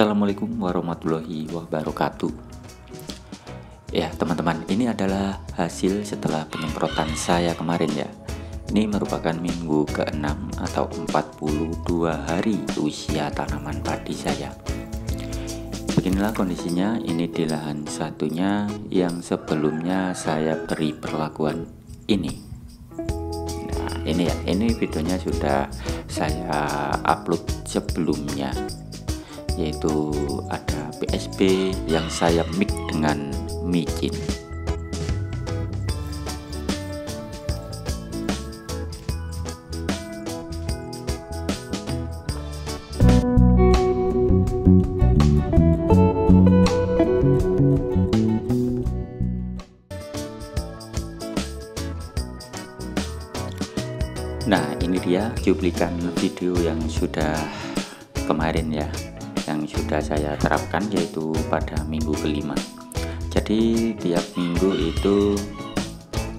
Assalamualaikum warahmatullahi wabarakatuh. Ya teman-teman ini adalah hasil setelah penyemprotan saya kemarin ya. Ini merupakan minggu ke-6 atau 42 hari usia tanaman padi saya. Beginilah kondisinya ini di lahan satunya yang sebelumnya saya beri perlakuan ini. Nah ini ya ini videonya sudah saya upload sebelumnya yaitu ada PSB yang saya mix dengan micin. Nah ini dia cuplikan video yang sudah kemarin ya yang sudah saya terapkan yaitu pada minggu kelima. Jadi tiap minggu itu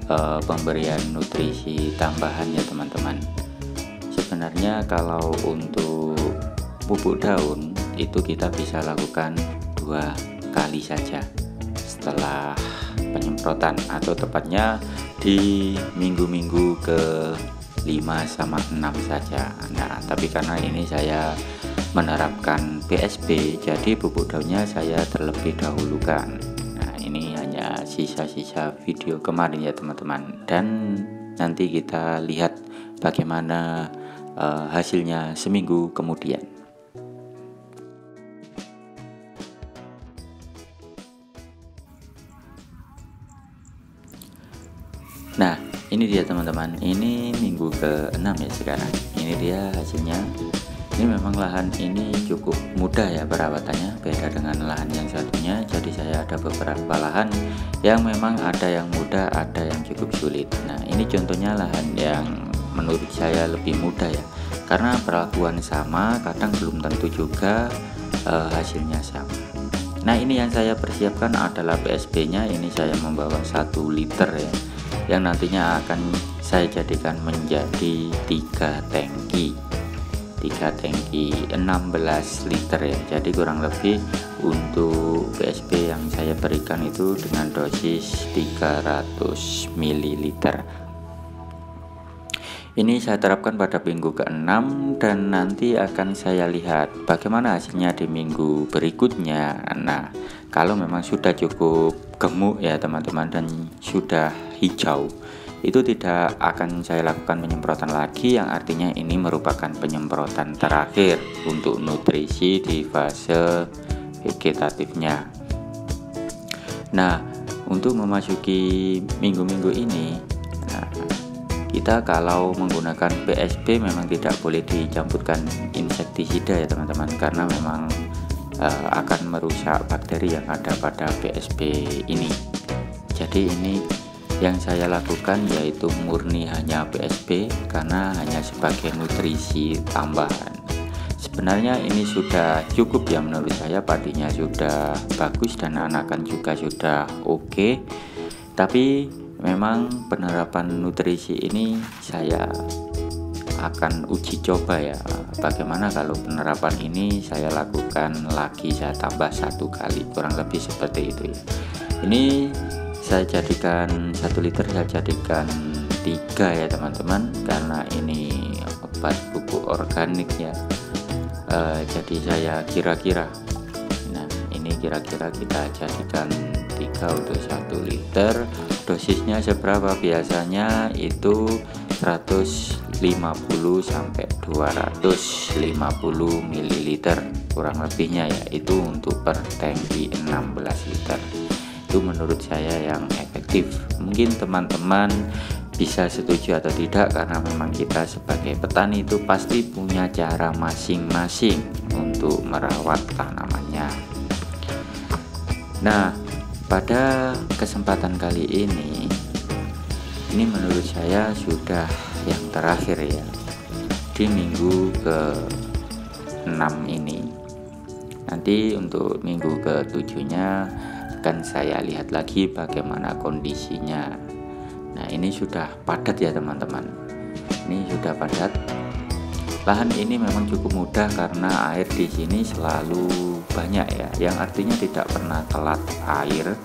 uh, pemberian nutrisi tambahan ya teman-teman. Sebenarnya kalau untuk pupuk daun itu kita bisa lakukan dua kali saja setelah penyemprotan atau tepatnya di minggu-minggu ke 5 sama 6 saja. Nah tapi karena ini saya menerapkan PSB jadi pupuk daunnya saya terlebih dahulukan. Nah ini hanya sisa-sisa video kemarin ya teman-teman. Dan nanti kita lihat bagaimana uh, hasilnya seminggu kemudian. Nah ini dia teman-teman. Ini minggu ke-6 ya sekarang. Ini dia hasilnya ini memang lahan ini cukup mudah ya perawatannya beda dengan lahan yang satunya. Jadi saya ada beberapa lahan yang memang ada yang mudah ada yang cukup sulit. Nah ini contohnya lahan yang menurut saya lebih mudah ya. Karena perlakuan sama kadang belum tentu juga uh, hasilnya sama. Nah ini yang saya persiapkan adalah PSB nya ini saya membawa satu liter ya yang nantinya akan saya jadikan menjadi tiga tangki 3 tangki 16 liter ya. Jadi kurang lebih untuk PSP yang saya berikan itu dengan dosis 300 ml ini saya terapkan pada minggu ke-6 dan nanti akan saya lihat bagaimana hasilnya di minggu berikutnya. Nah kalau memang sudah cukup gemuk ya teman-teman dan sudah hijau itu tidak akan saya lakukan penyemprotan lagi yang artinya ini merupakan penyemprotan terakhir untuk nutrisi di fase vegetatifnya. Nah untuk memasuki minggu-minggu ini nah, kita kalau menggunakan PSP memang tidak boleh dicampurkan insektisida ya teman-teman karena memang uh, akan merusak bakteri yang ada pada PSP ini. Jadi ini yang saya lakukan yaitu murni hanya PSP karena hanya sebagai nutrisi tambahan. Sebenarnya ini sudah cukup ya menurut saya padinya sudah bagus dan anakan juga sudah oke. Okay. tapi memang penerapan nutrisi ini saya akan uji coba ya. Bagaimana kalau penerapan ini saya lakukan lagi saya tambah satu kali kurang lebih seperti itu ya. Ini saya jadikan satu liter saya jadikan tiga ya teman-teman. Karena ini obat pupuk organik ya. E, jadi saya kira-kira nah ini kira-kira kita jadikan tiga untuk satu liter. Dosisnya seberapa? Biasanya itu 150 sampai 250 ml kurang lebihnya ya. Itu untuk per tangki 16 liter itu menurut saya yang efektif mungkin teman-teman bisa setuju atau tidak karena memang kita sebagai petani itu pasti punya cara masing-masing untuk merawat tanamannya. Nah, pada kesempatan kali ini ini menurut saya sudah yang terakhir ya di minggu ke 6 ini nanti untuk minggu ke tujuhnya akan saya lihat lagi bagaimana kondisinya Nah, ini sudah padat ya, teman-teman. Ini sudah padat. Lahan ini memang cukup mudah karena air di sini selalu banyak ya, yang artinya tidak pernah telat air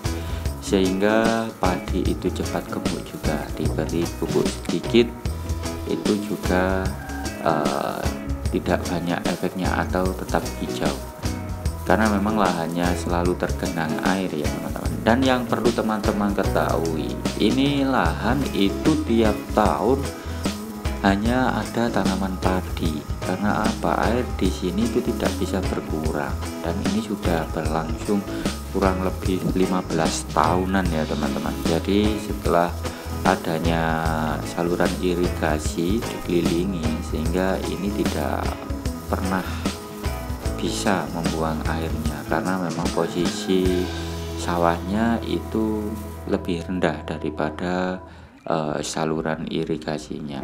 sehingga padi itu cepat gemuk juga diberi pupuk sedikit itu juga uh, tidak banyak efeknya atau tetap hijau karena memang lahannya selalu tergenang air ya teman-teman. Dan yang perlu teman-teman ketahui ini lahan itu tiap tahun hanya ada tanaman padi. Karena apa? Air di sini itu tidak bisa berkurang. Dan ini sudah berlangsung kurang lebih 15 tahunan ya teman-teman. Jadi setelah adanya saluran irigasi dikelilingi sehingga ini tidak pernah bisa membuang airnya karena memang posisi sawahnya itu lebih rendah daripada uh, saluran irigasinya.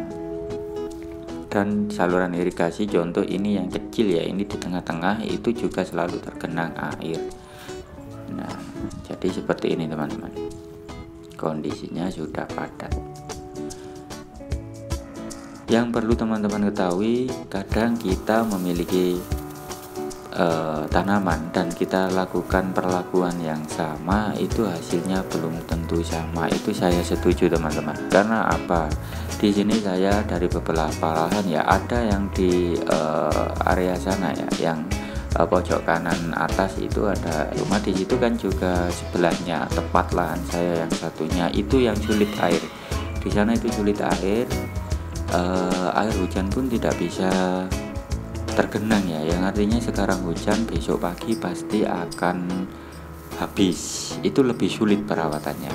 Dan saluran irigasi contoh ini yang kecil ya ini di tengah-tengah itu juga selalu tergenang air. Nah jadi seperti ini teman-teman. Kondisinya sudah padat. Yang perlu teman-teman ketahui kadang kita memiliki uh, tanaman dan kita lakukan perlakuan yang sama itu hasilnya belum tentu sama. Itu saya setuju teman-teman. Karena apa? Di sini saya dari beberapa lahan ya ada yang di uh, area sana ya yang uh, pojok kanan atas itu ada rumah. Di situ kan juga sebelahnya tepat lahan saya yang satunya. Itu yang sulit air. Di sana itu sulit air. Uh, air hujan pun tidak bisa tergenang ya. Yang artinya sekarang hujan besok pagi pasti akan habis. Itu lebih sulit perawatannya.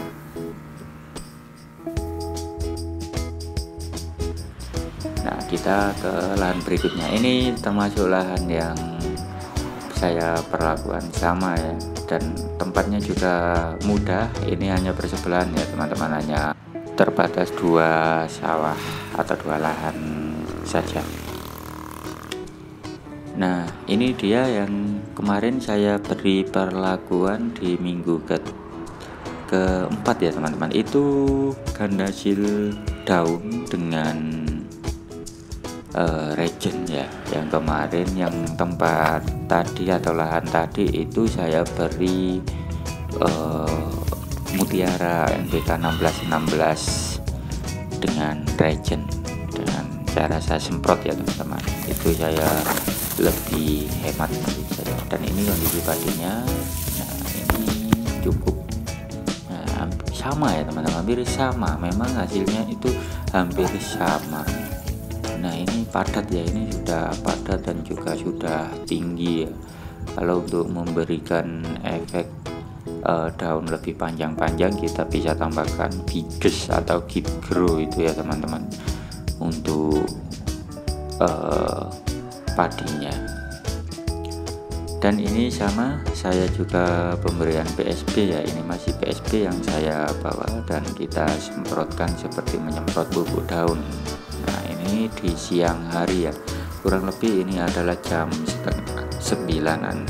Nah kita ke lahan berikutnya. Ini termasuk lahan yang saya perlakuan sama ya. Dan tempatnya juga mudah. Ini hanya bersebelahan ya teman-teman. Hanya terbatas dua sawah atau dua lahan saja Nah, ini dia yang kemarin saya beri perlakuan di minggu ke keempat ya teman-teman. Itu gandasil daun dengan uh, regen ya. Yang kemarin yang tempat tadi atau lahan tadi itu saya beri uh, mutiara NPK 1616 dengan regen dengan cara saya semprot ya teman-teman. Itu saya lebih hemat dan ini kondisi padinya nah ini cukup nah, sama ya teman-teman. Hampir sama. Memang hasilnya itu hampir sama. Nah ini padat ya. Ini sudah padat dan juga sudah tinggi ya. Kalau untuk memberikan efek uh, daun lebih panjang-panjang kita bisa tambahkan biges atau grow itu ya teman-teman. Untuk uh, padinya. Dan ini sama saya juga pemberian PSB ya ini masih PSB yang saya bawa dan kita semprotkan seperti menyemprot bubuk daun. Nah ini di siang hari ya. Kurang lebih ini adalah jam sembilanan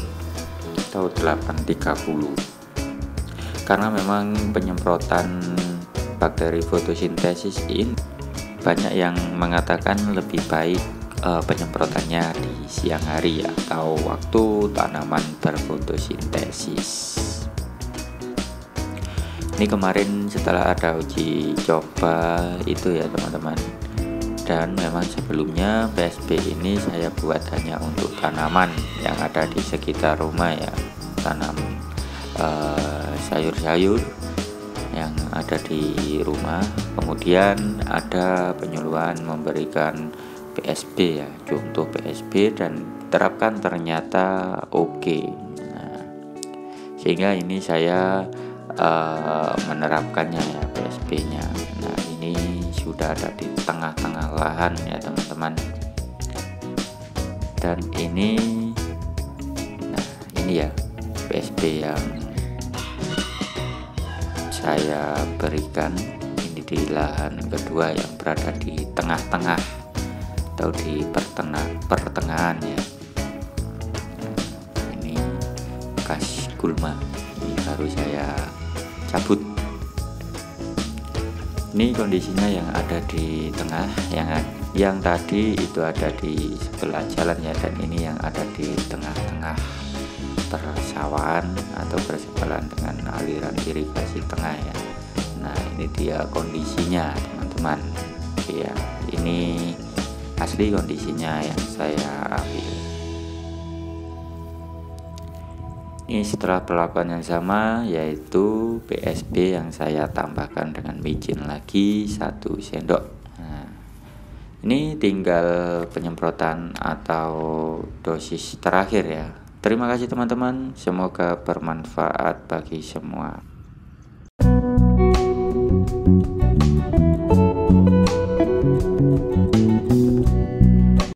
atau 8.30 karena memang penyemprotan bakteri fotosintesis ini banyak yang mengatakan lebih baik uh, penyemprotannya di siang hari atau waktu tanaman berfotosintesis. Ini kemarin setelah ada uji coba itu ya teman-teman. Dan memang sebelumnya PSB ini saya buat hanya untuk tanaman yang ada di sekitar rumah ya, tanam uh, sayur-sayur yang ada di rumah. Kemudian ada penyuluhan memberikan PSB ya contoh PSB dan terapkan ternyata oke. Okay. nah, sehingga ini saya uh, menerapkannya ya PSB nya nah ini sudah ada di tengah-tengah lahan ya teman-teman. Dan ini nah ini ya PSB yang saya berikan. Ini di lahan kedua yang berada di tengah-tengah atau di pertengah pertengahan ya. Ini bekas gulma ini harus saya cabut. Ini kondisinya yang ada di tengah yang yang tadi itu ada di sebelah jalan ya dan ini yang ada di tengah-tengah persawahan atau bersebelahan dengan aliran irigasi tengah ya. Nah ini dia kondisinya teman-teman. Ya ini asli kondisinya yang saya ambil. Ini setelah perlakuan yang sama yaitu PSB yang saya tambahkan dengan micin lagi satu sendok. Nah, ini tinggal penyemprotan atau dosis terakhir ya. Terima kasih teman-teman. Semoga bermanfaat bagi semua